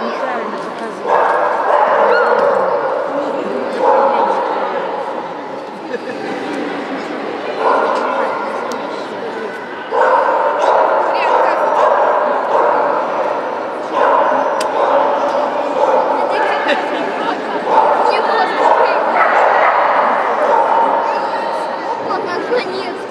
Неправильно показывает. наконец